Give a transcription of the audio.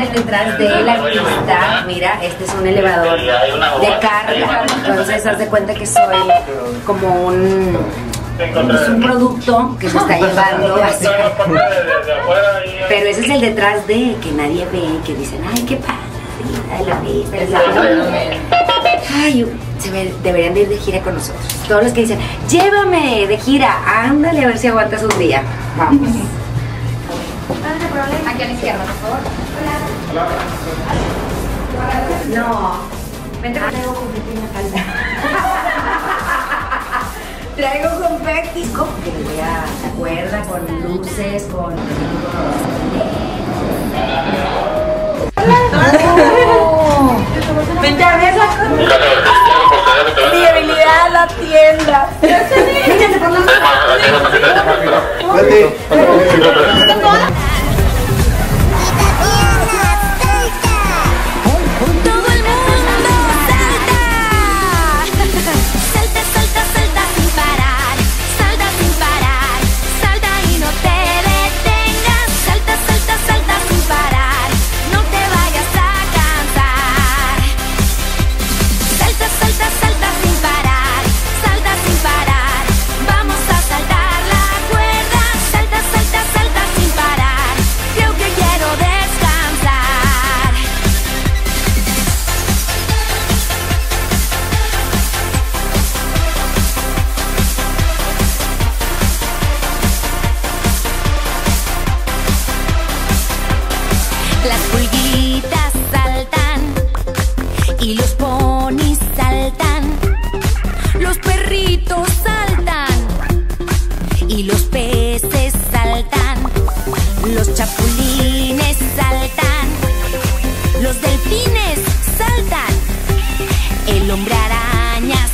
el detrás del artista. Mira, este es un elevador de carga. Entonces, haz de cuenta que soy como un. Es un producto que se está llevando así. Pero ese es el detrás de que nadie ve, que dicen, ay, qué padre, ay, la vista, Ay, se ve- deberían de ir de gira con nosotros. Todos los que dicen, llévame de gira, ándale a ver si aguantas un día. Vamos. Aquí a la izquierda, por favor. No. Vente traigo confeti en la falda. traigo confeti. ¿Cómo que voy a la cuerda con luces, con. Vente a ver la mi habilidad la tienda. Las pulguitas saltan y los ponis saltan. Los perritos saltan y los peces saltan. Los chapulines saltan. Los delfines saltan. El hombre araña